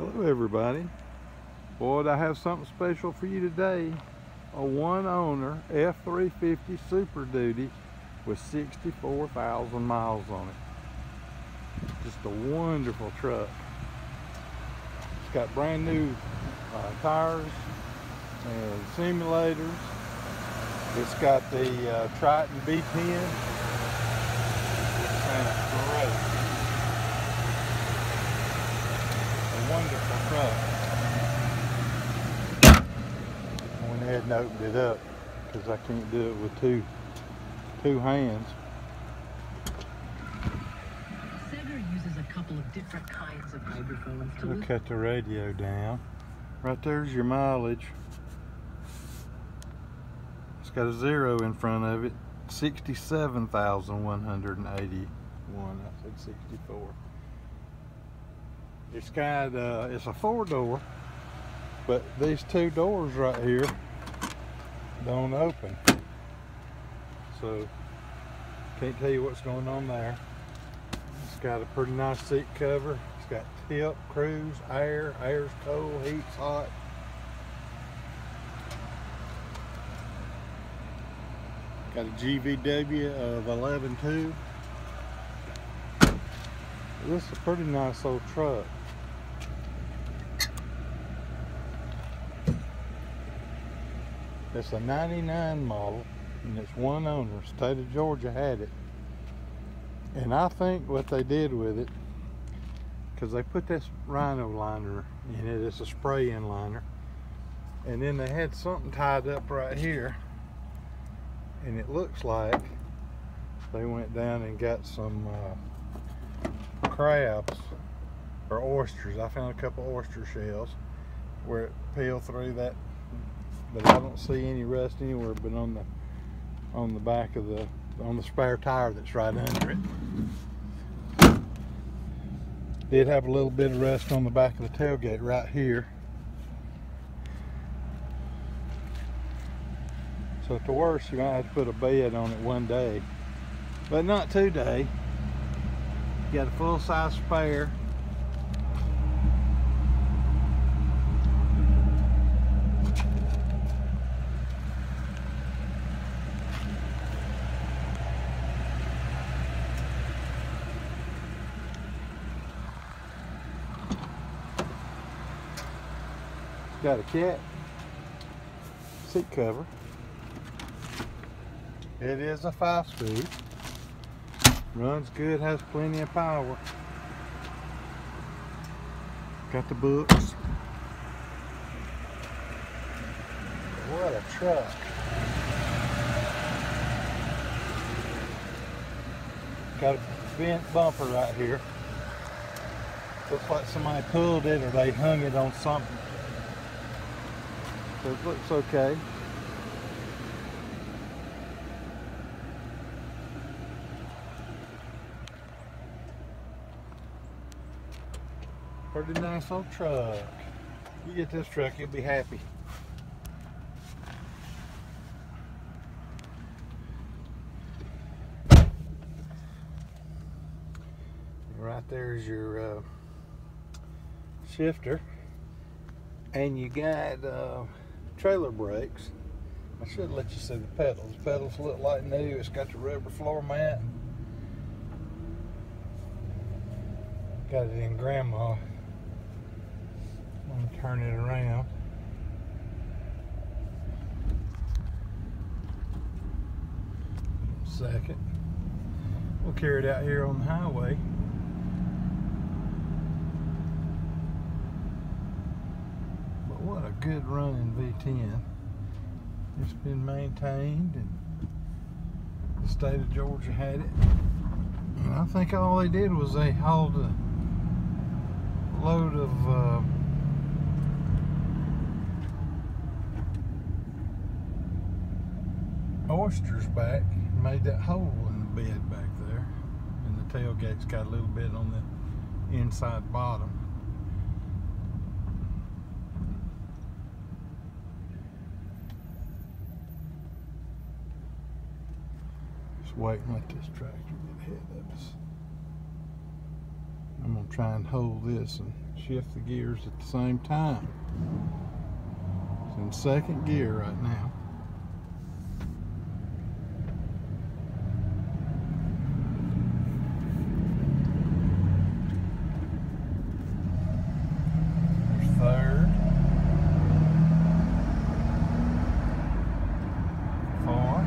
Hello everybody. Boy, I have something special for you today. A one owner F-350 Super Duty with 64,000 miles on it. Just a wonderful truck. It's got brand new uh, tires and simulators. It's got the uh, Triton V10 and it's great. A wonderful truck. I went ahead and opened it up because I can't do it with two two hands. Seger uses a couple of different kinds of hydrophones to We'll cut the radio down. Right there's your mileage. It's got a zero in front of it. 67,181. I said 64. It's got, uh, it's a four door, but these two doors right here don't open. So, can't tell you what's going on there. It's got a pretty nice seat cover. It's got tip, cruise, air, air's cold, heat's hot. Got a GVW of 11.2. This is a pretty nice old truck. It's a 99 model and it's one owner. State of Georgia had it. And I think what they did with it, because they put this rhino liner in it, it's a spray in liner. And then they had something tied up right here. And it looks like they went down and got some uh, crabs or oysters. I found a couple oyster shells where it peeled through that. But I don't see any rust anywhere but on the on the back of the on the spare tire that's right under it. Did have a little bit of rust on the back of the tailgate right here. So at the worst, you might have to put a bed on it one day, but not two day. You got a full size spare. Got a cat seat cover. It is a five speed. Runs good, has plenty of power. Got the books. What a truck. Got a bent bumper right here. Looks like somebody pulled it or they hung it on something. So it looks okay. Pretty nice old truck. You get this truck, you'll be happy. Right there's your uh, shifter. And you got uh, trailer brakes. I should let you see the pedals. The pedals look like new. It's got the rubber floor mat. Got it in grandma. I'm gonna turn it around. Second. We'll carry it out here on the highway. But what a good running V10. It's been maintained and the state of Georgia had it. And I think all they did was they hauled a load of uh, oysters back and made that hole in the bed back there. And the tailgate's got a little bit on the inside bottom. Just wait and let this tractor get ahead of us. I'm gonna try and hold this and shift the gears at the same time. It's in second gear right now. There's third. Fourth.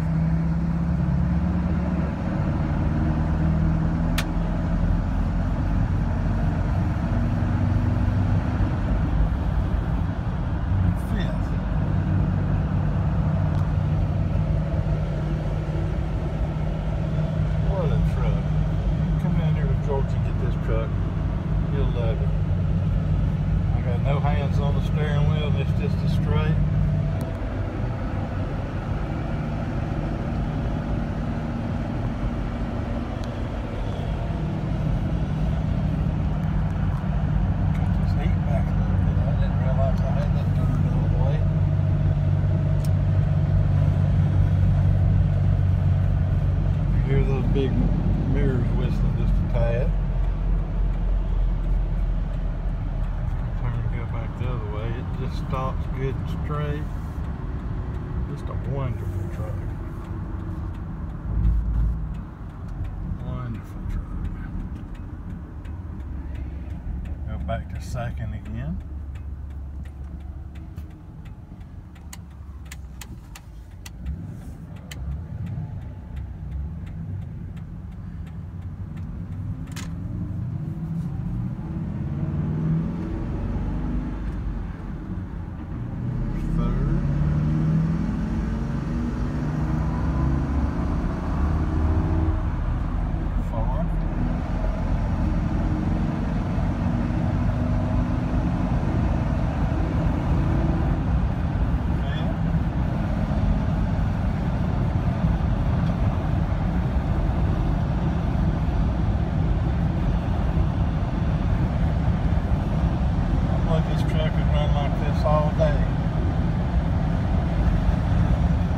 Fifth. What a truck. Come down here to Georgia and get this truck. You'll love it. I got no hands on the steering wheel and it's just a straight. Cut this heat back a little bit. I didn't realize I had that turned all the way. You hear those big mirrors whistling just a tad. Turn and go back the other way. It just stops good and straight. Just a wonderful truck. Wonderful truck. Go back to second again. Third. Fourth. Fifth. I'd like this truck could run like this all day.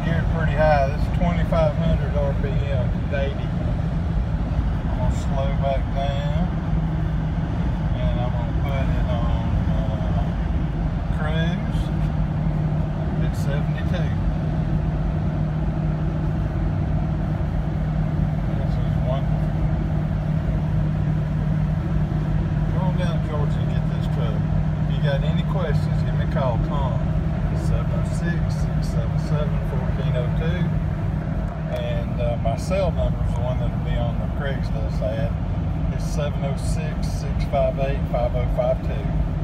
Geared pretty high. This is 2,500 RPM, daily. I'm gonna slow back down, and I'm gonna put it on uh, cruise at 72. This is wonderful. Go on down to Georgia and get this truck. If you got any questions, give me a call, Tom. 706-677-1402. And uh, my cell number is the one that'll be on the Craigslist ad. It's 706-658-5052.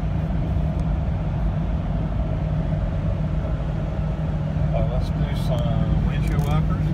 Uh, let's do some windshield wipers.